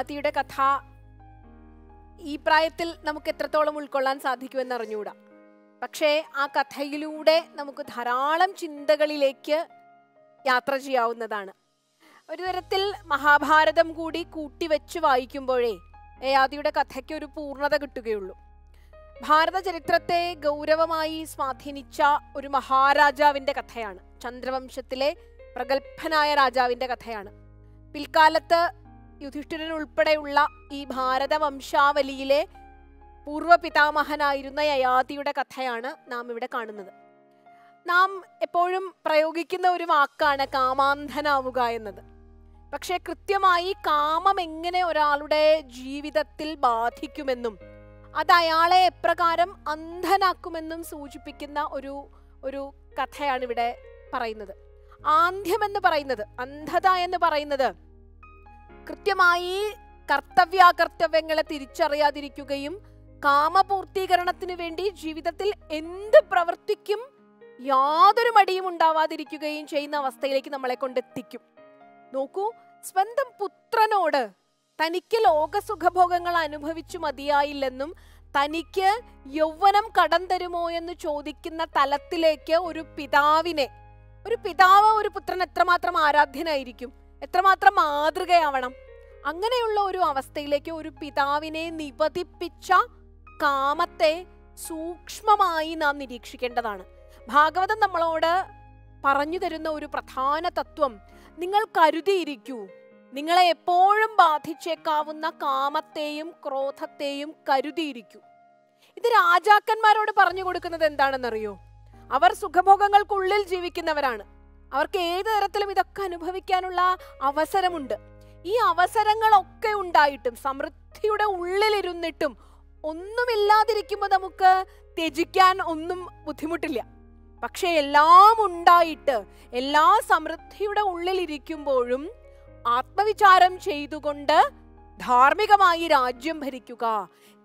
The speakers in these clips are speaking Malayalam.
യയാതിയുടെ കഥ ഈ പ്രായത്തിൽ നമുക്ക് എത്രത്തോളം ഉൾക്കൊള്ളാൻ സാധിക്കുമെന്ന് അറിഞ്ഞുകൂടാ. പക്ഷേ ആ കഥയിലൂടെ നമുക്ക് ധാരാളം ചിന്തകളിലേക്ക് യാത്ര ചെയ്യാവുന്നതാണ്. ഒരു തരത്തിൽ മഹാഭാരതം കൂടി കൂട്ടിവെച്ച് വായിക്കുമ്പോഴേ യയാതിയുടെ കഥയ്ക്ക് ഒരു പൂർണത കിട്ടുകയുള്ളൂ. ഭാരത ചരിത്രത്തെ ഗൗരവമായി സ്വാധീനിച്ച ഒരു മഹാരാജാവിന്റെ കഥയാണ്. ചന്ദ്രവംശത്തിലെ പ്രഗത്ഭനായ രാജാവിന്റെ കഥയാണ്. പിൽക്കാലത്ത് യുധിഷ്ഠിരൻ ഉൾപ്പെടെയുള്ള ഈ ഭാരത വംശാവലിയിലെ പൂർവപിതാമഹനായിരുന്ന യയാതിയുടെ കഥയാണ് നാം ഇവിടെ കാണുന്നത്. നാം എപ്പോഴും പ്രയോഗിക്കുന്ന ഒരു വാക്കാണ് കാമാന്ധനാവുക എന്നത്. പക്ഷേ കൃത്യമായി കാമം എങ്ങനെ ഒരാളുടെ ജീവിതത്തിൽ ബാധിക്കുമെന്നും അത് അയാളെ എപ്രകാരം അന്ധനാക്കുമെന്നും സൂചിപ്പിക്കുന്ന ഒരു ഒരു കഥയാണ് ഇവിടെ പറയുന്നത്. ആന്ധ്യം എന്ന് പറയുന്നത് അന്ധത എന്ന് പറയുന്നത് കൃത്യമായി കർത്തവ്യാകർത്തവ്യങ്ങളെ തിരിച്ചറിയാതിരിക്കുകയും കാമപൂർത്തീകരണത്തിന് വേണ്ടി ജീവിതത്തിൽ എന്ത് പ്രവർത്തിക്കും യാതൊരു മടിയും ഉണ്ടാവാതിരിക്കുകയും ചെയ്യുന്ന അവസ്ഥയിലേക്ക് നമ്മളെ കൊണ്ടെത്തിക്കും. നോക്കൂ സ്വന്തം പുത്രനോട് തനിക്ക് ലോകസുഖഭോഗങ്ങൾ അനുഭവിച്ചു മതിയായില്ലെന്നും തനിക്ക് യൗവനം കടം തരുമോ എന്ന് ചോദിക്കുന്ന തലത്തിലേക്ക് ഒരു പിതാവിനെ ഒരു പിതാവ് ഒരു പുത്രൻ എത്രമാത്രം ആരാധ്യനായിരിക്കും? എത്രമാത്രം മാതൃകയാവണം. അങ്ങനെയുള്ള ഒരു അവസ്ഥയിലേക്ക് ഒരു പിതാവിനെ നിപതിപ്പിച്ച കാമത്തെ സൂക്ഷ്മമായി നാം നിരീക്ഷിക്കേണ്ടതാണ്. ഭാഗവതം നമ്മളോട് പറഞ്ഞു തരുന്ന ഒരു പ്രധാന തത്വം നിങ്ങൾ കരുതിയിരിക്കൂ. നിങ്ങളെ എപ്പോഴും ബാധിച്ചേക്കാവുന്ന കാമത്തെയും ക്രോധത്തെയും കരുതിയിരിക്കൂ. ഇത് രാജാക്കന്മാരോട് പറഞ്ഞു കൊടുക്കുന്നത് എന്താണെന്നറിയോ? അവർ സുഖഭോഗങ്ങൾക്കുള്ളിൽ ജീവിക്കുന്നവരാണ്. അവർക്ക് ഏത് തരത്തിലും ഇതൊക്കെ അനുഭവിക്കാനുള്ള അവസരമുണ്ട്. ഈ അവസരങ്ങളൊക്കെ ഉണ്ടായിട്ടും സമൃദ്ധിയുടെ ഉള്ളിലിരുന്നിട്ടും ഒന്നുമില്ലാതിരിക്കുമ്പോൾ നമുക്ക് ത്യജിക്കാൻ ഒന്നും ബുദ്ധിമുട്ടില്ല. പക്ഷേ എല്ലാം ഉണ്ടായിട്ട് എല്ലാ സമൃദ്ധിയുടെ ഉള്ളിലിരിക്കുമ്പോഴും ആത്മവിചാരം ചെയ്തുകൊണ്ട് ധാർമ്മികമായി രാജ്യം ഭരിക്കുക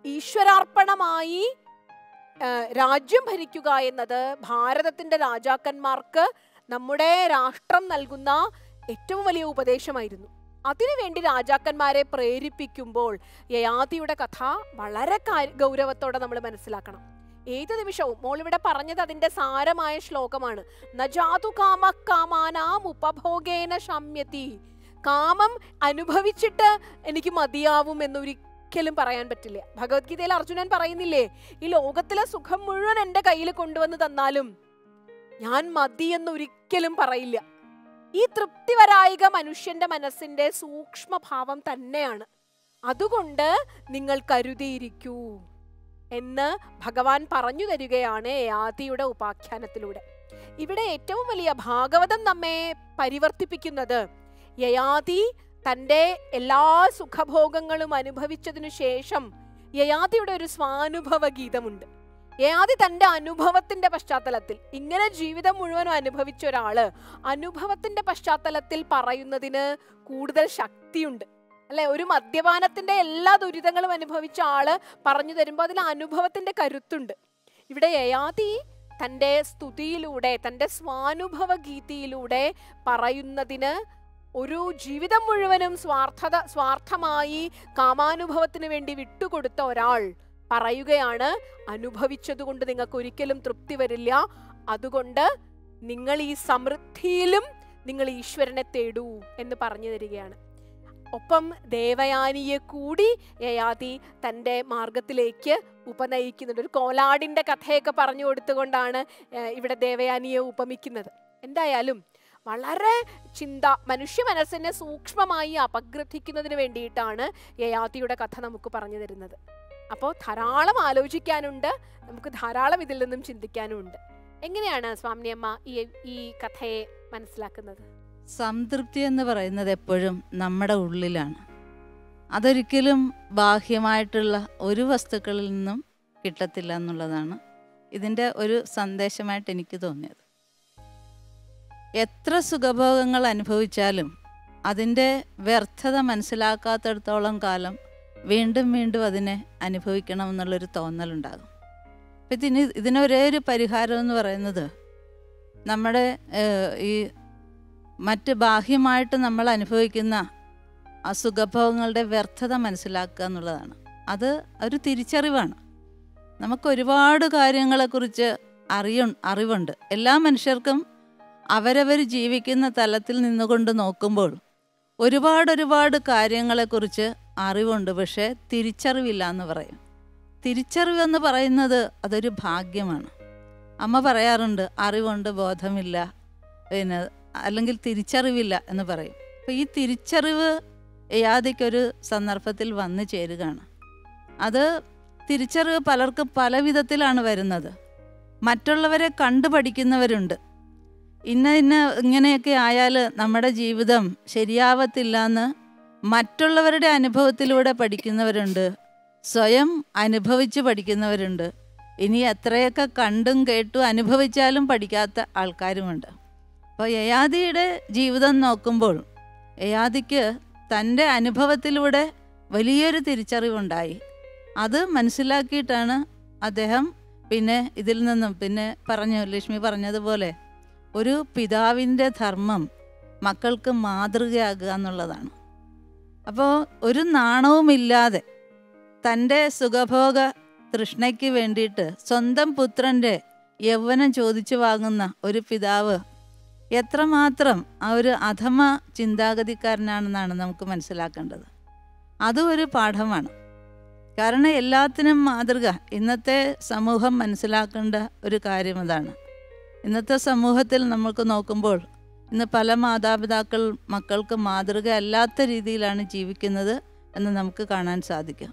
ഈശ്വരാർപ്പണമായി രാജ്യം ഭരിക്കുക എന്നത് ഭാരതത്തിന്റെ രാജാക്കന്മാർക്ക് നമ്മുടെ രാഷ്ട്രം നൽകുന്ന ഏറ്റവും വലിയ ഉപദേശമായിരുന്നു. അതിനുവേണ്ടി രാജാക്കന്മാരെ പ്രേരിപ്പിക്കുമ്പോൾ യയാതിയുടെ കഥ വളരെ ഗൗരവത്തോടെ നമ്മൾ മനസ്സിലാക്കണം. ഏത് നിമിഷവും മോൾ ഇവിടെ പറഞ്ഞത് അതിന്റെ സാരമായ ശ്ലോകമാണ്. നജാതു കാമ കാമാനാം ഉപഭോഗേന ശമ്യതി. കാമം അനുഭവിച്ചിട്ട് എനിക്ക് മതിയാവും എന്നൊരിക്കലും പറയാൻ പറ്റില്ല. ഭഗവത്ഗീതയിൽ അർജുനൻ പറയുന്നില്ലേ ഈ ലോകത്തിലെ സുഖം മുഴുവൻ എന്റെ കയ്യിൽ കൊണ്ടുവന്ന് തന്നാലും ഞാൻ മതി എന്നൊരിക്കലും പറയില്ല. ഈ തൃപ്തിവരായിക മനുഷ്യന്റെ മനസ്സിന്റെ സൂക്ഷ്മഭാവം തന്നെയാണ്. അതുകൊണ്ട് നിങ്ങൾ കരുതിയിരിക്കൂ എന്ന് ഭഗവാൻ പറഞ്ഞു തരികയാണ് യാതിയുടെ ഉപാഖ്യാനത്തിലൂടെ. ഇവിടെ ഏറ്റവും വലിയ ഭാഗവതം നമ്മെ പരിവർത്തിപ്പിക്കുന്നത് യയാതി തന്റെ എല്ലാ സുഖഭോഗങ്ങളും അനുഭവിച്ചതിനു ശേഷം യയാതിയുടെ ഒരു സ്വാനുഭവ ഗീതമുണ്ട് യയാതി തന്റെ അനുഭവത്തിന്റെ പശ്ചാത്തലത്തിൽ? ഇങ്ങനെ ജീവിതം മുഴുവനും അനുഭവിച്ച ഒരാൾ അനുഭവത്തിന്റെ പശ്ചാത്തലത്തിൽ പറയുന്നതിന് കൂടുതൽ ശക്തിയുണ്ട്. അല്ലെ? ഒരു മദ്യപാനത്തിന്റെ എല്ലാ ദുരിതങ്ങളും അനുഭവിച്ച ആൾ പറഞ്ഞു തരുമ്പോൾ അതിൽ അനുഭവത്തിന്റെ കരുത്തുണ്ട്. ഇവിടെ യയാതി തന്റെ സ്തുതിയിലൂടെ തന്റെ സ്വാനുഭവ ഗീതിയിലൂടെ പറയുന്നതിന് ഒരു ജീവിതം മുഴുവനും സ്വാർത്ഥത സ്വാർത്ഥമായി കാമാനുഭവത്തിന് വേണ്ടി വിട്ടുകൊടുത്ത ഒരാൾ പറയുകയാണ് അനുഭവിച്ചതുകൊണ്ട് നിങ്ങൾക്ക് ഒരിക്കലും തൃപ്തി വരില്ല. അതുകൊണ്ട് നിങ്ങൾ ഈ സമൃദ്ധിയിലും നിങ്ങൾ ഈശ്വരനെ തേടൂ എന്ന് പറഞ്ഞു തരികയാണ്. ഒപ്പം ദേവയാനിയെ കൂടി യയാതി തന്റെ മാർഗത്തിലേക്ക് ഉപനയിക്കുന്നുണ്ട്. ഒരു കോലാടിന്റെ കഥയൊക്കെ പറഞ്ഞു കൊടുത്തുകൊണ്ടാണ് ഇവിടെ ദേവയാനിയെ ഉപമിക്കുന്നത്. എന്തായാലും വളരെ ചിന്ത മനുഷ്യ മനസ്സിനെ സൂക്ഷ്മമായി അപഗ്രഥിക്കുന്നതിന് വേണ്ടിയിട്ടാണ് യയാതിയുടെ കഥ നമുക്ക് പറഞ്ഞു തരുന്നത്. അപ്പോൾ ധാരാളം ആലോചിക്കാനുണ്ട് നമുക്ക് ധാരാളം ഇതിൽ നിന്നും ചിന്തിക്കാനും ഉണ്ട് എങ്ങനെയാണ് സ്വാമിനിയമ്മ ഈ ഈ കഥയെ മനസ്സിലാക്കുന്നത്? സംതൃപ്തി എന്ന് പറയുന്നത് എപ്പോഴും നമ്മുടെ ഉള്ളിലാണ്. അതൊരിക്കലും ബാഹ്യമായിട്ടുള്ള ഒരു വസ്തുക്കളിൽ നിന്നും കിട്ടത്തില്ല എന്നുള്ളതാണ് ഇതിന്റെ ഒരു സന്ദേശമായിട്ട് എനിക്ക് തോന്നിയത്. എത്ര സുഖഭോഗങ്ങൾ അനുഭവിച്ചാലും അതിന്റെ വ്യർത്ഥത മനസ്സിലാക്കാത്തടത്തോളം കാലം വീണ്ടും വീണ്ടും അതിനെ അനുഭവിക്കണം എന്നുള്ളൊരു തോന്നലുണ്ടാകും. അപ്പം ഇതിന് ഇതിനൊരേ ഒരു പരിഹാരം എന്ന് പറയുന്നത് നമ്മുടെ ഈ മറ്റ് ബാഹ്യമായിട്ട് നമ്മൾ അനുഭവിക്കുന്ന അസുഖഭവങ്ങളുടെ വ്യർത്ഥത മനസ്സിലാക്കുക എന്നുള്ളതാണ്. അത് ഒരു തിരിച്ചറിവാണ്. നമുക്ക് ഒരുപാട് കാര്യങ്ങളെക്കുറിച്ച് അറിയ അറിവുണ്ട്. എല്ലാ മനുഷ്യർക്കും അവരവർ ജീവിക്കുന്ന തലത്തിൽ നിന്നുകൊണ്ട് നോക്കുമ്പോൾ ഒരുപാട് ഒരുപാട് കാര്യങ്ങളെക്കുറിച്ച് അറിവുണ്ട് പക്ഷേ തിരിച്ചറിവില്ല എന്ന് പറയും. തിരിച്ചറിവ് എന്ന് പറയുന്നത് അതൊരു ഭാഗ്യമാണ്. അമ്മ പറയാറുണ്ട് അറിവുണ്ട് ബോധമില്ല പിന്നെ അല്ലെങ്കിൽ തിരിച്ചറിവില്ല എന്ന് പറയും. അപ്പോൾ ഈ തിരിച്ചറിവ് യാതിക്കൊരു സന്ദർഭത്തിൽ വന്നു ചേരുകയാണ്. അത് തിരിച്ചറിവ് പലർക്കും പല വിധത്തിലാണ് വരുന്നത്. മറ്റുള്ളവരെ കണ്ടു പഠിക്കുന്നവരുണ്ട് ഇന്ന ഇന്ന ഇങ്ങനെയൊക്കെ ആയാൽ നമ്മുടെ ജീവിതം ശരിയാവത്തില്ല എന്ന് മറ്റുള്ളവരുടെ അനുഭവത്തിലൂടെ പഠിക്കുന്നവരുണ്ട്. സ്വയം അനുഭവിച്ച് പഠിക്കുന്നവരുണ്ട്. ഇനി എത്രയൊക്കെ കണ്ടും കേട്ടും അനുഭവിച്ചാലും പഠിക്കാത്ത ആൾക്കാരുമുണ്ട്. അപ്പോൾ യയാദിയുടെ ജീവിതം നോക്കുമ്പോൾ യയാദിക്ക് തന്റെ അനുഭവത്തിലൂടെ വലിയൊരു തിരിച്ചറിവുണ്ടായി. അത് മനസ്സിലാക്കിയിട്ടാണ് അദ്ദേഹം പിന്നെ ഇതിൽ നിന്നും പിന്നെ പറഞ്ഞു ലക്ഷ്മി പറഞ്ഞതുപോലെ ഒരു പിതാവിന്റെ ധർമ്മം മക്കൾക്ക് മാതൃകയാകുക എന്നുള്ളതാണ്. അപ്പോൾ ഒരു നാണവുമില്ലാതെ തന്റെ സുഖഭോഗ തൃഷ്ണയ്ക്ക് വേണ്ടിയിട്ട് സ്വന്തം പുത്രന്റെ യൗവനം ചോദിച്ചു വാങ്ങുന്ന ഒരു പിതാവ് എത്രമാത്രം ആ ഒരു അധമ ചിന്താഗതിക്കാരനാണെന്നാണ് നമുക്ക് മനസ്സിലാക്കേണ്ടത്. അതും ഒരു പാഠമാണ്. കാരണം എല്ലാത്തിനും മാതൃക ഇന്നത്തെ സമൂഹം മനസ്സിലാക്കേണ്ട ഒരു കാര്യം അതാണ്. ഇന്നത്തെ സമൂഹത്തിൽ നമുക്ക് നോക്കുമ്പോൾ ഇന്ന് പല മാതാപിതാക്കൾ മക്കൾക്ക് മാതൃക അല്ലാത്ത രീതിയിലാണ് ജീവിക്കുന്നത് എന്ന് നമുക്ക് കാണാൻ സാധിക്കും.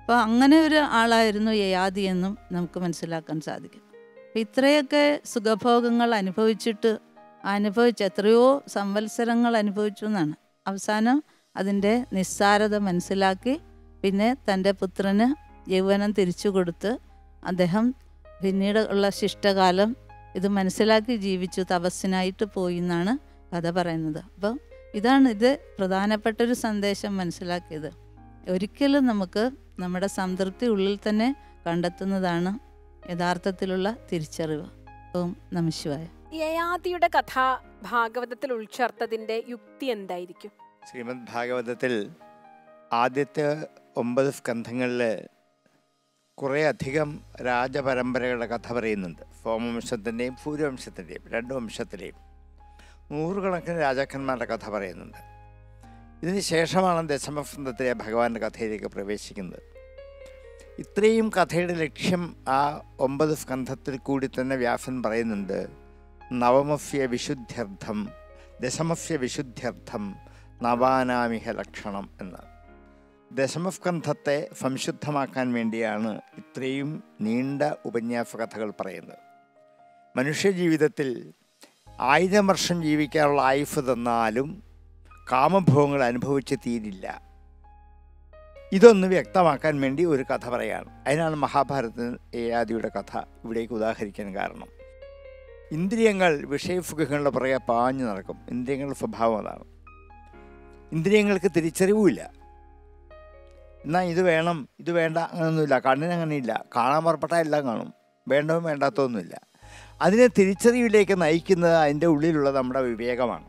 അപ്പോൾ അങ്ങനെ ഒരു ആളായിരുന്നു യയാതി എന്നും നമുക്ക് മനസ്സിലാക്കാൻ സാധിക്കും. അപ്പം ഇത്രയൊക്കെ സുഖഭോഗങ്ങൾ അനുഭവിച്ചിട്ട് അനുഭവിച്ച് എത്രയോ സംവത്സരങ്ങൾ അനുഭവിച്ചു എന്നാണ്. അവസാനം അതിന്റെ നിസ്സാരത മനസ്സിലാക്കി പിന്നെ തന്റെ പുത്രന് യൗവനം തിരിച്ചു കൊടുത്ത് അദ്ദേഹം പിന്നീട് ഉള്ള ശിഷ്ടകാലം ഇത് മനസ്സിലാക്കി ജീവിച്ചു തപസ്സിനായിട്ട് പോയി എന്നാണ് കഥ പറയുന്നത്. അപ്പം ഇതാണ് ഇത് പ്രധാനപ്പെട്ടൊരു സന്ദേശം മനസ്സിലാക്കിയത്. ഒരിക്കലും നമുക്ക് നമ്മുടെ സംതൃപ്തി ഉള്ളിൽ തന്നെ കണ്ടെത്തുന്നതാണ് യഥാർത്ഥത്തിലുള്ള തിരിച്ചറിവ്. ഓം നമശിവായ യയാതിയുടെ കഥ ഭാഗവതത്തിൽ ഉൾച്ചേർത്തതിന്റെ യുക്തി എന്തായിരിക്കും? ശ്രീമദ് ഭാഗവതത്തിൽ ആദ്യത്തെ ഒമ്പത് സ്കന്ധങ്ങളിൽ കുറേ അധികം രാജപരമ്പരകളുടെ കഥ പറയുന്നുണ്ട്. സോമവംശത്തിന്റെയും സൂര്യവംശത്തിന്റെയും രണ്ട് വംശത്തിന്റെയും നൂറുകണക്കിന് രാജാക്കന്മാരുടെ കഥ പറയുന്നുണ്ട്. ഇതിന് ശേഷമാണ് ദശമസ്കന്ധത്തിലെ ഭഗവാന്റെ കഥയിലേക്ക് പ്രവേശിക്കുന്നത്. ഇത്രയും കഥയുടെ ലക്ഷ്യം ആ ഒമ്പത് സ്കന്ധത്തിൽ കൂടി തന്നെ വ്യാസൻ പറയുന്നുണ്ട്. നവമസ്യ വിശുദ്ധ്യർത്ഥം ദശമസ്യ വിശുദ്ധ്യർത്ഥം നവാനാമിഹ ലക്ഷണം എന്ന്. ദശമസ്കന്ധത്തെ സംശുദ്ധമാക്കാൻ വേണ്ടിയാണ് ഇത്രയും നീണ്ട ഉപന്യാസ കഥകൾ പറയുന്നത്. മനുഷ്യജീവിതത്തിൽ ആയിരം വർഷം ജീവിക്കാനുള്ള ആയുസ് തന്നാലും കാമഭോഗങ്ങൾ അനുഭവിച്ച് തീരില്ല. ഇതൊന്ന് വ്യക്തമാക്കാൻ വേണ്ടി ഒരു കഥ പറയാണ്. അതിനാണ് മഹാഭാരത ഏയാദിയുടെ കഥ ഇവിടേക്ക് ഉദാഹരിക്കാൻ കാരണം. ഇന്ദ്രിയങ്ങൾ വിഷയസുഖങ്ങളുടെ പുറകെ പാഞ്ഞു നടക്കും. ഇന്ദ്രിയങ്ങളുടെ സ്വഭാവം അതാണ്. ഇന്ദ്രിയങ്ങൾക്ക് തിരിച്ചറിവുമില്ല. എന്നാൽ ഇത് വേണം ഇത് വേണ്ട അങ്ങനെയൊന്നുമില്ല കണ്ണിന് അങ്ങനെയില്ല. കാണാൻ പുറപ്പെട്ടാൽ എല്ലാം കാണും. വേണ്ടതും വേണ്ടാത്തതൊന്നുമില്ല. അതിനെ തിരിച്ചറിവിലേക്ക് നയിക്കുന്നത് അതിന്റെ ഉള്ളിലുള്ള നമ്മുടെ വിവേകമാണ്.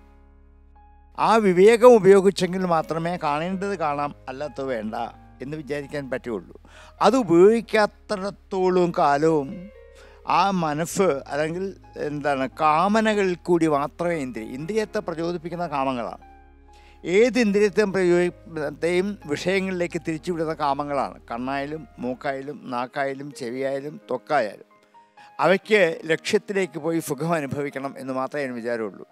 ആ വിവേകം ഉപയോഗിച്ചെങ്കിൽ മാത്രമേ കാണേണ്ടത് കാണാം അല്ലാത്തത് വേണ്ട എന്ന് വിചാരിക്കാൻ പറ്റുള്ളൂ അത് ഉപയോഗിക്കാത്തിടത്തോളം കാലവും ആ മനസ്സ് അല്ലെങ്കിൽ എന്താണ് കാമനകളിൽ കൂടി മാത്രമേ ഇന്ദ്രിയ ഇന്ദ്രിയത്തെ പ്രചോദിപ്പിക്കുന്ന കാമങ്ങളാണ്. ഏത് ഇന്ദ്രിയത്തെയും പ്രയോഗത്തെയും വിഷയങ്ങളിലേക്ക് തിരിച്ചുവിടുന്ന കാമങ്ങളാണ്. കണ്ണായാലും മൂക്കായാലും നാക്കായാലും ചെവിയായാലും തൊക്കായാലും. അവയ്ക്ക് ലക്ഷ്യത്തിലേക്ക് പോയി സുഖം അനുഭവിക്കണം എന്ന് മാത്രമേ ഞാൻ വിചാരമുള്ളൂ.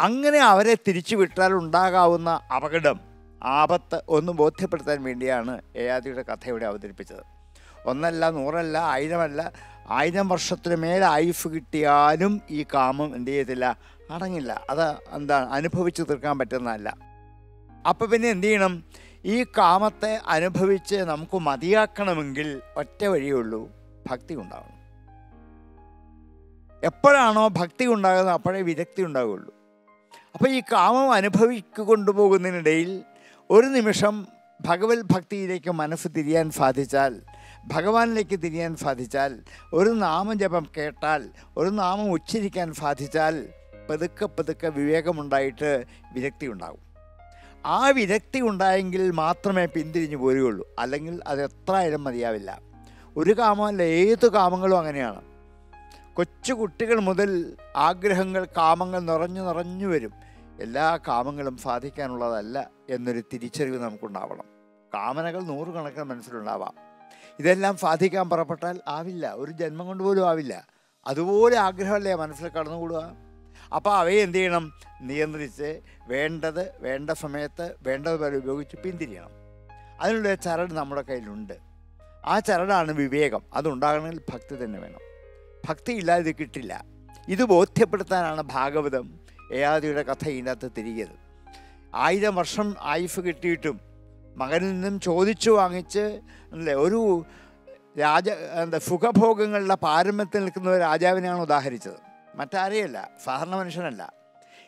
അങ്ങനെ അവരെ തിരിച്ചുവിട്ടാൽ ഉണ്ടാകാവുന്ന അപകടം ആപത്ത് ഒന്ന് ബോധ്യപ്പെടുത്താൻ വേണ്ടിയാണ് ഏയാദിയുടെ കഥ ഇവിടെ അവതരിപ്പിച്ചത്. ഒന്നല്ല നൂറല്ല ആയിരമല്ല ആയിരം വർഷത്തിന് മേലെ ആയുസ് കിട്ടിയാലും ഈ കാമം എന്ത് ചെയ്യത്തില്ല അടങ്ങില്ല. അത് എന്താണ് അനുഭവിച്ച് തീർക്കാൻ പറ്റുന്നതല്ല. അപ്പം പിന്നെ എന്തു ചെയ്യണം? ഈ കാമത്തെ അനുഭവിച്ച് നമുക്ക് മതിയാക്കണമെങ്കിൽ ഒറ്റ വഴിയേ ഉള്ളൂ ഭക്തി ഉണ്ടാവണം. എപ്പോഴാണോ ഭക്തി ഉണ്ടാകുന്നത് അപ്പോഴേ വിരക്തി ഉണ്ടാകുള്ളൂ അപ്പോൾ ഈ കാമം അനുഭവിക്കൊണ്ടുപോകുന്നതിനിടയിൽ ഒരു നിമിഷം ഭഗവത് ഭക്തിയിലേക്ക് മനസ്സ് തിരിയാൻ സാധിച്ചാൽ ഭഗവാനിലേക്ക് തിരിയാൻ സാധിച്ചാൽ ഒരു നാമജപം കേട്ടാൽ ഒരു നാമം ഉച്ചരിക്കാൻ സാധിച്ചാൽ പതുക്കെ പതുക്കെ വിവേകമുണ്ടായിട്ട് വിരക്തി ഉണ്ടാകും. ആ വിരക്തി ഉണ്ടായെങ്കിൽ മാത്രമേ പിന്തിരിഞ്ഞു പോരുകയുള്ളൂ. അല്ലെങ്കിൽ അത് എത്ര ആയാലും മതിയാവില്ല. ഒരു കാമമല്ല ഏത് കാമങ്ങളും അങ്ങനെയാണ്. കൊച്ചു കുട്ടികൾ മുതൽ ആഗ്രഹങ്ങൾ കാമങ്ങൾ നിറഞ്ഞു നിറഞ്ഞു വരും. എല്ലാ കാമങ്ങളും സാധിക്കാനുള്ളതല്ല എന്നൊരു തിരിച്ചറിവ് നമുക്കുണ്ടാവണം. കാമനകൾ നൂറുകണക്കിന് മനസ്സിലുണ്ടാവാം. ഇതെല്ലാം സാധിക്കാൻ പുറപ്പെട്ടാൽ ആവില്ല. ഒരു ജന്മം കൊണ്ട് പോലും ആവില്ല. അതുപോലെ ആഗ്രഹമല്ലേ മനസ്സിൽ കടന്നുകൂടുക? അപ്പോൾ അവയെ എന്ത് ചെയ്യണം? നിയന്ത്രിച്ച് വേണ്ടത് വേണ്ട സമയത്ത് വേണ്ടതുപോലെ ഉപയോഗിച്ച് പിന്തിരിയണം. അതിനുള്ള ചരട് നമ്മുടെ കയ്യിലുണ്ട്. ആ ചരടാണ് വിവേകം. അതുണ്ടാകണമെങ്കിൽ ഭക്തി തന്നെ വേണം. ഭക്തി ഇല്ലാതെ കിട്ടില്ല. ഇത് ബോധ്യപ്പെടുത്താനാണ് ഭാഗവതം ഏയാദിയുടെ കഥ ഇതിനകത്ത് തിരികെയത്. ആയിരം വർഷം ആയുഫ് കിട്ടിയിട്ടും മകനിൽ നിന്നും ചോദിച്ചു വാങ്ങിച്ച് അല്ലേ ഒരു രാജ എന്താ സുഖഭോഗങ്ങളുടെ പാരമ്യത്തിൽ നിൽക്കുന്ന ഒരു രാജാവിനെയാണ് ഉദാഹരിച്ചത്. മറ്റാരെയല്ല സാധാരണ മനുഷ്യനല്ല.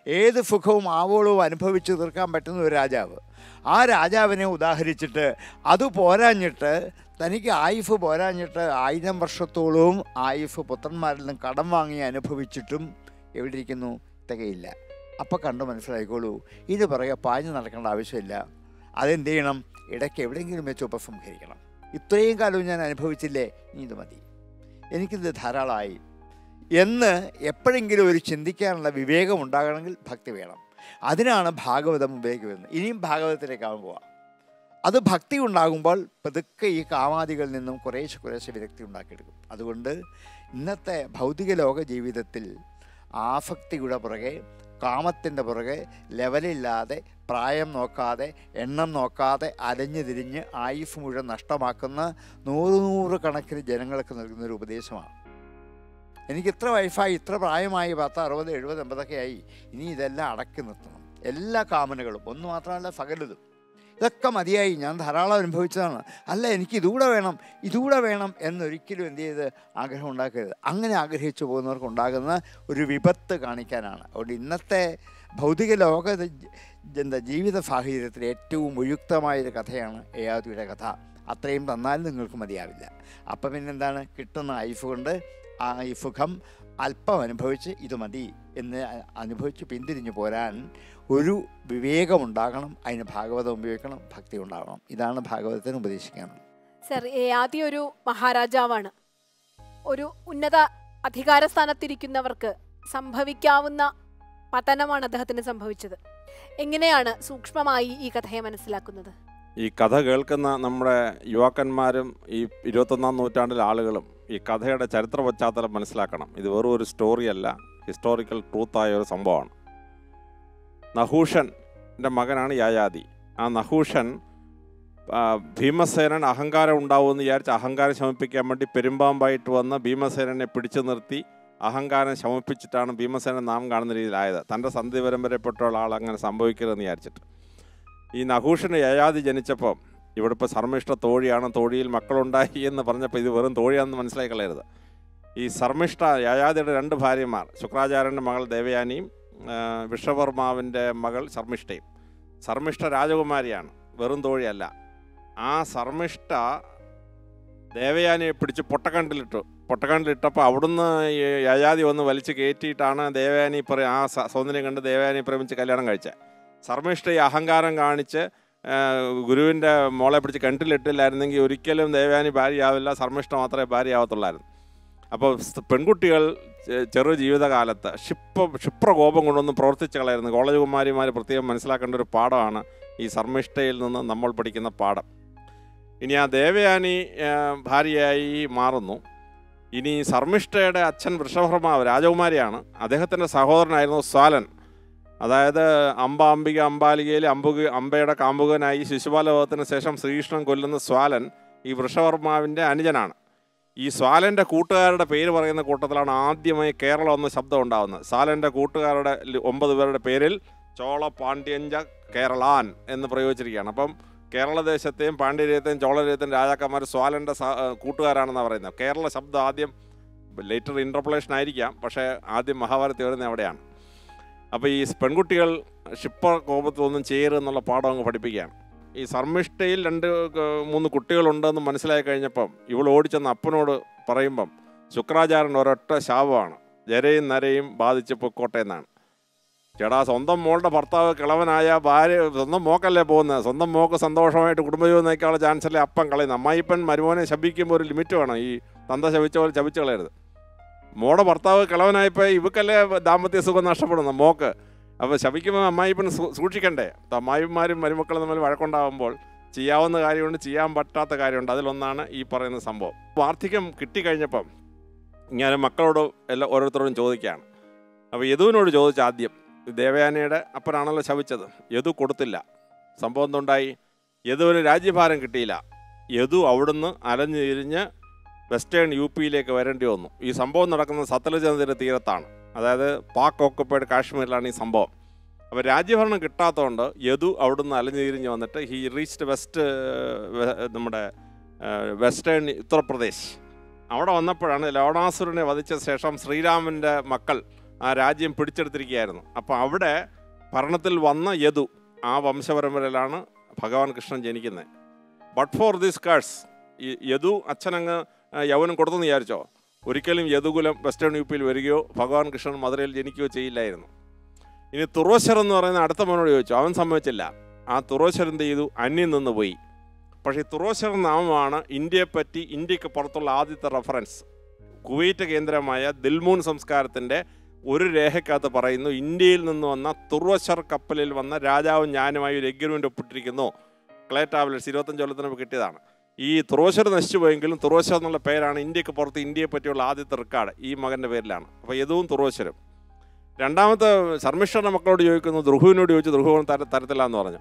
ഏത് സുഖവും ആവോളവും അനുഭവിച്ചു തീർക്കാൻ പറ്റുന്ന ഒരു രാജാവ്. ആ രാജാവിനെ ഉദാഹരിച്ചിട്ട് അത് പോരാഞ്ഞിട്ട് തനിക്ക് ആയുഫ് പോരാഞ്ഞിട്ട് ആയിരം വർഷത്തോളവും ആയുഫ് പുത്രന്മാരിൽ നിന്നും കടം വാങ്ങി അനുഭവിച്ചിട്ടും എവിടെ ഇരിക്കുന്നു തികയില്ല. അപ്പോൾ കണ്ടു മനസ്സിലായിക്കോളൂ. ഇത് പറയുക പാഞ്ഞു നടക്കേണ്ട ആവശ്യമില്ല. അതെന്ത് ചെയ്യണം? ഇടയ്ക്ക് എവിടെയെങ്കിലും വെച്ച് ഉപസംഹരിക്കണം. ഇത്രയും കാലവും ഞാൻ അനുഭവിച്ചില്ലേ? ഇനി ഇത് മതി. എനിക്കിത് ധാരാളമായി. എന്ന് എപ്പോഴെങ്കിലും ഒരു ചിന്തിക്കാനുള്ള വിവേകം ഉണ്ടാകണമെങ്കിൽ ഭക്തി വേണം. അതിനാണ് ഭാഗവതം ഉപയോഗിക്കുന്നത്. ഇനിയും ഭാഗവതത്തിലേക്കാവും പോവാം. അത് ഭക്തി ഉണ്ടാകുമ്പോൾ പതുക്കെ ഈ കാമാദികളിൽ നിന്നും കുറേശ്ശെ കുറേശ്ശെ വിരക്തി ഉണ്ടാക്കിയെടുക്കും. അതുകൊണ്ട് ഇന്നത്തെ ഭൗതിക ലോക ജീവിതത്തിൽ ആസക്തിയുടെ പുറകെ കാമത്തിന്റെ പുറകെ ലെവലില്ലാതെ പ്രായം നോക്കാതെ എണ്ണം നോക്കാതെ അലഞ്ഞു തിരിഞ്ഞ് ആയുഫ് മുഴുവൻ നഷ്ടമാക്കുന്ന നൂറ് നൂറ് കണക്കിന് ജനങ്ങൾക്ക് നൽകുന്നൊരു ഉപദേശമാണ്. എനിക്ക് ഇത്ര വയസ്സായി ഇത്ര പ്രായമായി പത്ത് അറുപത് എഴുപത് എൺപതൊക്കെ ആയി. ഇനി ഇതെല്ലാം അടക്കി നിർത്തണം. എല്ലാ കാമനകളും ഒന്ന് മാത്രമല്ല സകലതും. ഇതൊക്കെ മതിയായി. ഞാൻ ധാരാളം അനുഭവിച്ചതാണ്. അല്ല എനിക്ക് ഇതുകൂടെ വേണം ഇതുകൂടെ വേണം എന്നൊരിക്കലും എന്ത് ചെയ്ത് ആഗ്രഹം ഉണ്ടാക്കരുത്. അങ്ങനെ ആഗ്രഹിച്ചു പോകുന്നവർക്ക് ഉണ്ടാകുന്ന ഒരു വിപത്ത് കാണിക്കാനാണ്. അതുകൊണ്ട് ഇന്നത്തെ ഭൗതിക ലോക എന്താ ജീവിത സാഹചര്യത്തിൽ ഏറ്റവും ഉപയുക്തമായൊരു കഥയാണ് ഏയാതിയുടെ കഥ. അത്രയും തന്നാലും നിങ്ങൾക്ക് മതിയാവില്ല. അപ്പം പിന്നെന്താണ്? കിട്ടുന്ന ഐഫ് കൊണ്ട് ആ ഈ സുഖം അല്പം അനുഭവിച്ച് ഇത് മതി എന്ന് അനുഭവിച്ച് പിന്തിരിഞ്ഞു പോരാൻ ഒരു വിവേകമുണ്ടാകണം അതിന് ഭാഗവതം ഉപയോഗിക്കണം ഭക്തി ഉണ്ടാകണം. ഇതാണ് ഭാഗവതത്തിന് ഉപദേശിക്കുന്നത് സർ ആദ്യം ഒരു മഹാരാജാവാണ്. ഒരു ഉന്നത അധികാര സ്ഥാനത്തിരിക്കുന്നവർക്ക് സംഭവിക്കാവുന്ന പതനമാണ് അദ്ദേഹത്തിന് സംഭവിച്ചത്. എങ്ങനെയാണ് സൂക്ഷ്മമായി ഈ കഥയെ മനസ്സിലാക്കുന്നത്? ഈ കഥ കേൾക്കുന്ന നമ്മുടെ യുവാക്കന്മാരും ഈ ഇരുപത്തൊന്നാം നൂറ്റാണ്ടിലെ ആളുകളും ഈ കഥയുടെ ചരിത്ര പശ്ചാത്തലം മനസ്സിലാക്കണം. ഇത് വെറും ഒരു സ്റ്റോറിയല്ല ഹിസ്റ്റോറിക്കൽ ട്രൂത്തായ ഒരു സംഭവമാണ്. നഹൂഷന്റെ മകനാണ് യായാദി ആ നഹൂഷൻ ഭീമസേനൻ അഹങ്കാരം ഉണ്ടാവുമെന്ന് വിചാരിച്ച് അഹങ്കാരം ശമിപ്പിക്കാൻ വേണ്ടി പെരുമ്പാമ്പായിട്ട് വന്ന് ഭീമസേനനെ പിടിച്ചു നിർത്തി അഹങ്കാരം ശമിപ്പിച്ചിട്ടാണ് ഭീമസേനൻ നാം കാണുന്ന രീതിയിലായത്. തന്റെ സന്ധി പരമ്പരപ്പെട്ടുള്ള ആൾ അങ്ങനെ സംഭവിക്കരുതെന്ന് വിചാരിച്ചിട്ട്. ഈ നഹൂഷന് യയാതി ജനിച്ചപ്പോൾ ഇവിടെ ഇപ്പോൾ സർമ്മിഷ്ട തോഴിയാണ് തോഴിയിൽ മക്കളുണ്ടായി എന്ന് പറഞ്ഞപ്പോൾ ഇത് വെറും തോഴിയാണെന്ന് മനസ്സിലാക്കി കളയരുത് ഈ സർമ്മിഷ്ട യയാതിയുടെ രണ്ട് ഭാര്യമാർ ശുക്രാചാര്യന്റെ മകൾ ദേവയാനിയും വിശ്വവർമാവിന്റെ മകൾ ശർമ്മിഷ്ഠയും സർമ്മിഷ്ഠ രാജകുമാരിയാണ് വെറും തോഴിയല്ല. ആ സർമ്മിഷ്ഠ ദേവയാനിയെ പിടിച്ച് പൊട്ടക്കണ്ടിലിട്ടു. പൊട്ടക്കണ്ടിലിട്ടപ്പോൾ അവിടുന്ന് യയാതി ഒന്ന് വലിച്ചു കയറ്റിയിട്ടാണ് ദേവയാനി പറയും ആ സൗന്ദര്യം കണ്ട് ദേവയാനി പ്രേമിച്ച് കല്യാണം കഴിച്ചത് ഈ അഹങ്കാരം കാണിച്ച് ഗുരുവിന്റെ മോളെ പിടിച്ച് കിണറ്റിലിട്ടില്ലായിരുന്നെങ്കിൽ ഒരിക്കലും ദേവയാനി ഭാര്യയാവില്ല സർമ്മിഷ്ഠ മാത്രമേ ഭാര്യയാവത്തുള്ളായിരുന്നു. അപ്പോൾ പെൺകുട്ടികൾ ചെറു ജീവിതകാലത്ത് ക്ഷിപ്ര ക്ഷിപ്രകോപം കൊണ്ടൊന്നും പ്രവർത്തിച്ചു കളയായിരുന്നു കോളേജ് കുമാരിമാർ പ്രത്യേകം മനസ്സിലാക്കേണ്ട ഒരു പാഠമാണ് ഈ സർമ്മിഷ്ഠയിൽ നിന്ന് നമ്മൾ പഠിക്കുന്ന പാഠം. ഇനി ആ ദേവയാനി ഭാര്യയായി മാറുന്നു. ഇനി സർമ്മിഷ്ഠയുടെ അച്ഛൻ വൃഷഭർമാവ് രാജകുമാരിയാണ്. അദ്ദേഹത്തിന്റെ സഹോദരനായിരുന്നു സ്വാലൻ. അതായത് അമ്പ അമ്പാലികയിൽ അമ്പുക അമ്പയുടെ കാമ്പുകനായി ശിശുപാലഭവത്തിന് ശേഷം ശ്രീകൃഷ്ണൻ കൊല്ലുന്ന സ്വാലൻ ഈ വൃഷവർമാവിന്റെ അനുജനാണ്. ഈ സ്വാലന്റെ കൂട്ടുകാരുടെ പേര് പറയുന്ന കൂട്ടത്തിലാണ് ആദ്യമായി കേരളം എന്ന ശബ്ദം ഉണ്ടാകുന്നത് സ്വാലന്റെ കൂട്ടുകാരുടെ ഒമ്പത് പേരുടെ പേരിൽ ചോള പാണ്ഡ്യഞ്ച കേരളാൻ എന്ന് പ്രയോഗിച്ചിരിക്കുകയാണ്. അപ്പം കേരളദേശത്തെയും പാണ്ഡ്യരേത്തെയും ചോളരേത്തെയും രാജാക്കന്മാർ സ്വാലന്റെ കൂട്ടുകാരാണെന്നാണ് പറയുന്നത്. കേരള ശബ്ദം ആദ്യം ലേറ്റർ ഇന്റർപ്രലേഷൻ ആയിരിക്കാം. പക്ഷേ ആദ്യം മഹാഭാരതത്തിൽ വരുന്നത് എവിടെയാണ്? അപ്പോൾ ഈ പെൺകുട്ടികൾ ക്ഷിപ്ര കോപത്തിലൊന്നും ചെയ്യരുതെന്നുള്ള പാഠം അങ്ങ് പഠിപ്പിക്കുകയാണ്. ഈ സർമ്മിഷ്ഠയിൽ രണ്ട് മൂന്ന് കുട്ടികളുണ്ടെന്ന് മനസ്സിലായി കഴിഞ്ഞപ്പം ഇവൾ ഓടിച്ചെന്ന് അപ്പനോട് പറയുമ്പം ശുക്രാചാരൻ ഒരൊറ്റ ശാപമാണ്. ജരയും നരയും ബാധിച്ച് പൊക്കോട്ടെ എന്നാണ്. ചേടാ സ്വന്തം മോളുടെ ഭർത്താവ് കിളവനായ ഭാര്യ സ്വന്തം മോക്കല്ലേ പോകുന്നത്? സ്വന്തം മോക്ക് സന്തോഷമായിട്ട് കുടുംബജീവിതം നയിക്കാനുള്ള ചാൻസല്ലേ അപ്പം കളയുന്നത്. അമ്മായിപ്പൻ മരുമോനെ ശപിക്കുമ്പോൾ ഒരു ലിമിറ്റ് വേണം. ഈ തന്ത ശപിച്ച പോലെ ശപിച്ച് കളയരുത്. മോടെ ഭർത്താവ് കിളവനായപ്പോൾ ഇവക്കല്ലേ ദാമ്പത്യ സുഖം നഷ്ടപ്പെടുന്നു മോക്ക്. അപ്പോൾ ശപിക്കുമ്പോൾ അമ്മായിപ്പൻ സൂ- സൂക്ഷിക്കണ്ടേ? അമ്മായിമാരും മരുമക്കളും തമ്മിൽ വഴക്കുണ്ടാകുമ്പോൾ ചെയ്യാവുന്ന കാര്യമുണ്ട് ചെയ്യാൻ പറ്റാത്ത കാര്യമുണ്ട്. അതിലൊന്നാണ് ഈ പറയുന്ന സംഭവം. വാർദ്ധക്യം കിട്ടിക്കഴിഞ്ഞപ്പം ഞാൻ മക്കളോട് എല്ലാ ഓരോരുത്തരോടും ചോദിക്കുകയാണ്. അപ്പോൾ യദുവിനോട് ചോദിച്ച ആദ്യം ദേവയാനയുടെ അപ്പനാണല്ലോ ശവിച്ചത് യദു കൊടുത്തില്ല. സംഭവം എന്തുണ്ടായി? യദുവിന് രാജ്യഭാരം കിട്ടിയില്ല. യദു അവിടുന്ന് അലഞ്ഞു തിരിഞ്ഞ് വെസ്റ്റേൺ യു പിയിലേക്ക് വരേണ്ടി വന്നു. ഈ സംഭവം നടക്കുന്നത് സത്ലജ് നദിയുടെ തീരത്താണ്. അതായത് പാക് ഓക്കുപ്പൈഡ് കാശ്മീരിലാണ് ഈ സംഭവം. അപ്പോൾ രാജ്യഭരണം കിട്ടാത്തതുകൊണ്ട് യദു അവിടുന്ന് അലഞ്ഞു തിരിഞ്ഞ് വന്നിട്ട് ഹി റീച്ച്ഡ് വെസ്റ്റ് നമ്മുടെ വെസ്റ്റേൺ ഉത്തർപ്രദേശ്. അവിടെ വന്നപ്പോഴാണ് ലോണാസുരനെ വധിച്ച ശേഷം ശ്രീരാമന്റെ മക്കൾ ആ രാജ്യം പിടിച്ചെടുത്തിരിക്കുകയായിരുന്നു. അപ്പോൾ അവിടെ ഭരണത്തിൽ വന്ന യദു ആ വംശപരമ്പരയിലാണ് ഭഗവാൻ കൃഷ്ണൻ ജനിക്കുന്നത്. But for these cars Yadu അച്ഛനങ്ങ് യൗവനം കൊടുത്തെന്ന് വിചാരിച്ചോ? ഒരിക്കലും യദുകുലം വെസ്റ്റേൺ യു പിയിൽ വരികയോ ഭഗവാൻ കൃഷ്ണൻ മധുരയിൽ ജനിക്കുകയോ ചെയ്യില്ലായിരുന്നു. ഇനി തുറോശർ എന്ന് പറയുന്ന അടുത്ത മോനോട് ചോദിച്ചു. അവൻ സമ്മതിച്ചില്ല. ആ തുറോശർ എന്ത് ചെയ്തു? അന്യം നിന്ന് പോയി പക്ഷേ തുറോശർ നാമമാണ് ഇന്ത്യയെപ്പറ്റി ഇന്ത്യയ്ക്ക് പുറത്തുള്ള ആദ്യത്തെ റെഫറൻസ് കുവൈറ്റ് കേന്ദ്രമായ ദിൽമൂൺ സംസ്കാരത്തിന്റെ ഒരു രേഖക്കകത്ത് പറയുന്നു ഇന്ത്യയിൽ നിന്ന് വന്ന തുർവശർ കപ്പലിൽ വന്ന രാജാവും ഞാനുമായി ഒരു എഗ്രിമെന്റ് ഒപ്പിട്ടിരിക്കുന്നു. ക്ലേ ടാബ്ലറ്റ്സ് ഇരുപത്തഞ്ച് കൊല്ലത്തിന് കിട്ടിയതാണ്. ഈ തുറോശർ നശിച്ചു പോയെങ്കിലും തുറോശർ എന്നുള്ള പേരാണ് ഇന്ത്യയ്ക്ക് പുറത്ത് ഇന്ത്യയെ പറ്റിയുള്ള ആദ്യത്തെ റെക്കാർഡ് ഈ മകന്റെ പേരിലാണ്. അപ്പോൾ യദുവും തുറോശരും. രണ്ടാമത്തെ ശർമ്മിഷ്ഠരുടെ മക്കളോട് ചോദിക്കുന്നു ധ്രുഹുവിനോട് ചോദിച്ചു ധ്രുഹു തര തരത്തില്ല എന്ന് പറഞ്ഞു.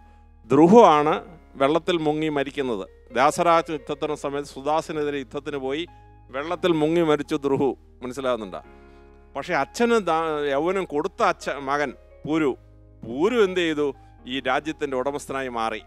ധ്രുഹു ആണ് വെള്ളത്തിൽ മുങ്ങി മരിക്കുന്നത്. ദാസരാജ് യുദ്ധത്തിന് സമയത്ത് സുദാസിനെതിരെ യുദ്ധത്തിന് പോയി വെള്ളത്തിൽ മുങ്ങി മരിച്ചു ധ്രുഹു മനസ്സിലാകുന്നുണ്ടോ? പക്ഷേ അച്ഛന് യൗവനും കൊടുത്ത അച്ഛ മകൻ പൂരു. പൂരു എന്ത് ചെയ്തു? ഈ രാജ്യത്തിന്റെ ഉടമസ്ഥനായി മാറി.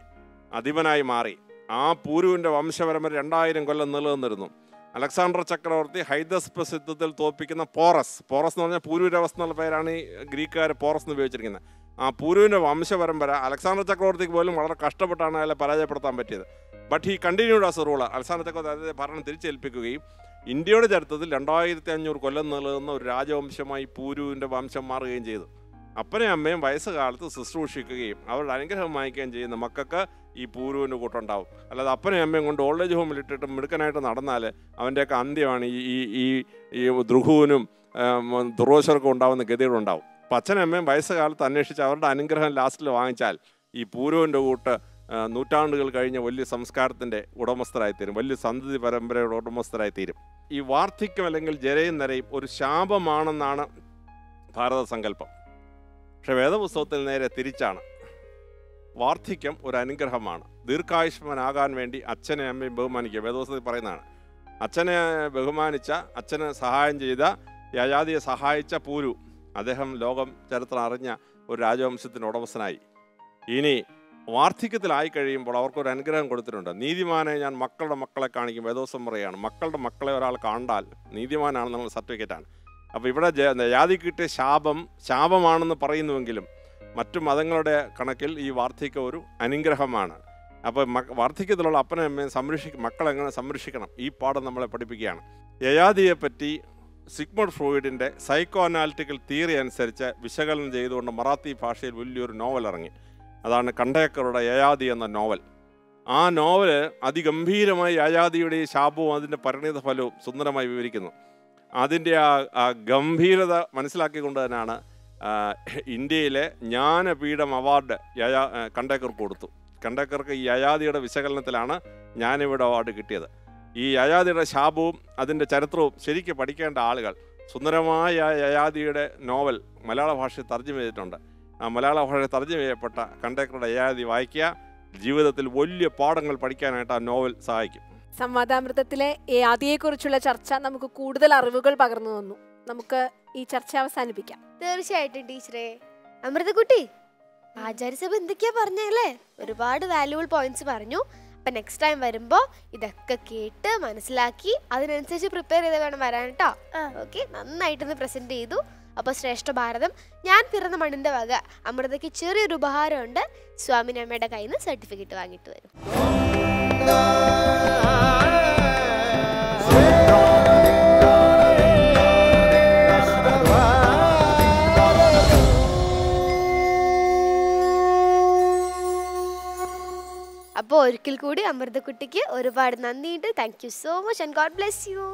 അധിപനായി മാറി. ആ പൂരുവിന്റെ വംശപരമ്പര രണ്ടായിരം കൊല്ലം നിലനിന്നിരുന്നു. അലക്സാണ്ടർ ചക്രവർത്തി ഹൈദസ് പ്രസിദ്ധത്തിൽ തോൽപ്പിക്കുന്ന പോറസ്. പോറസ് എന്ന് പറഞ്ഞാൽ പൂരുരവസ് എന്നുള്ള പേരാണ് ഈ ഗ്രീക്കുകാർ പോറസ് എന്ന് ഉപയോഗിച്ചിരിക്കുന്നത്. ആ പൂരുവിന്റെ വംശപരമ്പര അലക്സാണ്ടർ ചക്രവർത്തിക്ക് പോലും വളരെ കഷ്ടപ്പെട്ടാണ് അയാളെ പരാജയപ്പെടുത്താൻ പറ്റിയത്. ബട്ട് ഈ കണ്ടിന്യൂഡ് ആസ് റൂളർ അലക്സാണ്ടർ ചക്രവർത്തി അദ്ദേഹത്തെ ഭരണം തിരിച്ചേൽപ്പിക്കുകയും ഇന്ത്യയുടെ ചരിത്രത്തിൽ രണ്ടായിരത്തി അഞ്ഞൂറ് കൊല്ലം നിലനിന്ന ഒരു രാജവംശമായി പൂരുവിന്റെ വംശം മാറുകയും ചെയ്തു. അപ്പനെയും അമ്മയും വയസ്സുകാലത്ത് ശുശ്രൂഷിക്കുകയും അവരുടെ അനുഗ്രഹം വാങ്ങിക്കുകയും ചെയ്യുന്ന മക്കൾക്ക് ഈ പൂരുവിന്റെ കൂട്ടുണ്ടാവും. അല്ലാതെ അപ്പനെയും അമ്മയും കൊണ്ട് ഓൾഡ് ഏജ് ഹോമിൽ ഇട്ടിട്ട് മിടുക്കനായിട്ട് നടന്നാൽ അവന്റെയൊക്കെ അന്ത്യമാണ് ഈ ഈ ഈ ദ്രുഹുവിനും ദുർവശർക്കും ഉണ്ടാവുന്ന ഗതികളുണ്ടാവും അപ്പം അച്ഛനും അമ്മയും വയസ്സുകാലത്ത് അന്വേഷിച്ച് അവരുടെ അനുഗ്രഹം ലാസ്റ്റിൽ വാങ്ങിച്ചാൽ ഈ പൂരുവിന്റെ കൂട്ട് നൂറ്റാണ്ടുകൾ കഴിഞ്ഞ വലിയ സംസ്കാരത്തിന്റെ ഉടമസ്ഥരായിത്തീരും. വലിയ സന്തതി പരമ്പരയുടെ ഉടമസ്ഥരായിത്തീരും. ഈ വാർദ്ധക്യം അല്ലെങ്കിൽ ജരയും നരയും ഒരു ശാപമാണെന്നാണ് ഭാരത സങ്കല്പം. പക്ഷെ വേദപുസ്തകത്തിൽ നേരെ തിരിച്ചാണ്. വാർദ്ധക്യം ഒരു അനുഗ്രഹമാണ്. ദീർഘായുഷ്മനാകാൻ വേണ്ടി അച്ഛനെ അമ്മയും ബഹുമാനിക്കുക. വേദപുസ്തകത്തിൽ പറയുന്നതാണ്. അച്ഛനെ ബഹുമാനിച്ച അച്ഛനെ സഹായം ചെയ്ത യജാതിയെ സഹായിച്ച പൂരു. അദ്ദേഹം ലോകം ചരിത്രം അറിഞ്ഞ ഒരു രാജവംശത്തിന്റെ ഉടമസ്ഥനായി. ഇനി വാർദ്ധക്യത്തിലായി കഴിയുമ്പോൾ അവർക്കൊരു അനുഗ്രഹം കൊടുത്തിട്ടുണ്ട്. നീതിമാനെ ഞാൻ മക്കളുടെ മക്കളെ കാണിക്കും. വേദോസം പറയുകയാണ് മക്കളുടെ മക്കളെ ഒരാൾ കണ്ടാൽ നീതിമാനാണെന്നുള്ള സർട്ടിഫിക്കറ്റാണ് അപ്പോൾ ഇവിടെ ജാതി കിട്ടിയ ശാപം ശാപമാണെന്ന് പറയുന്നുവെങ്കിലും മറ്റു മതങ്ങളുടെ കണക്കിൽ ഈ വാർദ്ധക്യം ഒരു അനുഗ്രഹമാണ്. അപ്പോൾ വാർദ്ധക്യത്തിലുള്ള അപ്പനെ അമ്മയും സംരക്ഷിക്കും മക്കളെങ്ങനെ സംരക്ഷിക്കണം? ഈ പാഠം നമ്മളെ പഠിപ്പിക്കുകയാണ്. യയാദിയെ പറ്റി സിഗ്മഡ് ഫ്രോയിഡിന്റെ സൈക്കോ അനാലിറ്റിക്കൽ തിയറി അനുസരിച്ച് വിശകലനം ചെയ്തുകൊണ്ട് മറാത്തി ഭാഷയിൽ വലിയൊരു നോവൽ ഇറങ്ങി. അതാണ് കണ്ടേക്കറുടെ യയാദി എന്ന നോവൽ. ആ നോവൽ അതിഗംഭീരമായി യയാദിയുടെ ശാപവും അതിന്റെ പരിണിത ഫലവും സുന്ദരമായി വിവരിക്കുന്നു. അതിന്റെ ആ ആ ഗംഭീരത മനസ്സിലാക്കിക്കൊണ്ട് തന്നെയാണ് ഇന്ത്യയിലെ ജ്ഞാനപീഠം അവാർഡ് യയാ കണ്ടേക്കർക്ക് കൊടുത്തു. കണ്ടേക്കർക്ക് ഈ യയാതിയുടെ വിശകലനത്തിലാണ് ജ്ഞാനപീഠ അവാർഡ് കിട്ടിയത്. ഈ യയാദിയുടെ ശാപവും അതിന്റെ ചരിത്രവും ശരിക്കും പഠിക്കേണ്ട ആളുകൾ സുന്ദരമായ യയാദിയുടെ നോവൽ മലയാള ഭാഷയിൽ തർജമ ചെയ്തിട്ടുണ്ട്. ആ മലയാള ഭാഷയിൽ തർജമ ചെയ്യപ്പെട്ട കണ്ടേക്കറുടെ യയാതി വായിക്കുക ജീവിതത്തിൽ വലിയ പാഠങ്ങൾ പഠിക്കാനായിട്ട് ആ നോവൽ സഹായിക്കും. സംവാദാമൃതത്തിലെ ആദിയെക്കുറിച്ചുള്ള ചർച്ച നമുക്ക് കൂടുതൽ അറിവുകൾ പകർന്നു തന്നു. നമുക്ക് ഈ ചർച്ച അവസാനിപ്പിക്കാം. തീർച്ചയായിട്ടും ടീച്ചറെ. അമൃതകുട്ടി ആചാര്യസഭ എന്തൊക്കെയാ പറഞ്ഞല്ലേ ഒരുപാട് വാല്യുബിൾ പോയിന്റ്സ് പറഞ്ഞു. അപ്പൊ നെക്സ്റ്റ് ടൈം വരുമ്പോ ഇതൊക്കെ കേട്ട് മനസ്സിലാക്കി അതിനനുസരിച്ച് പ്രിപ്പയർ ചെയ്ത് വേണം വരാൻ കേട്ടോ ഓക്കെ നന്നായിട്ടൊന്ന് പ്രസന്റ് ചെയ്തു. അപ്പൊ ശ്രേഷ്ഠ ഭാരതം ഞാൻ പിറന്ന മണ്ണിന്റെ വക. അമൃതയ്ക്ക് ചെറിയൊരു ഉപഹാരമുണ്ട്. സ്വാമിനമ്മയുടെ കയ്യിൽ നിന്ന് സർട്ടിഫിക്കറ്റ് വാങ്ങിയിട്ട് വരും. അപ്പോൾ ഒരിക്കൽ കൂടി അമൃതക്കുട്ടിക്ക് ഒരുപാട് നന്ദിയുണ്ട്. Thank you so much and god bless you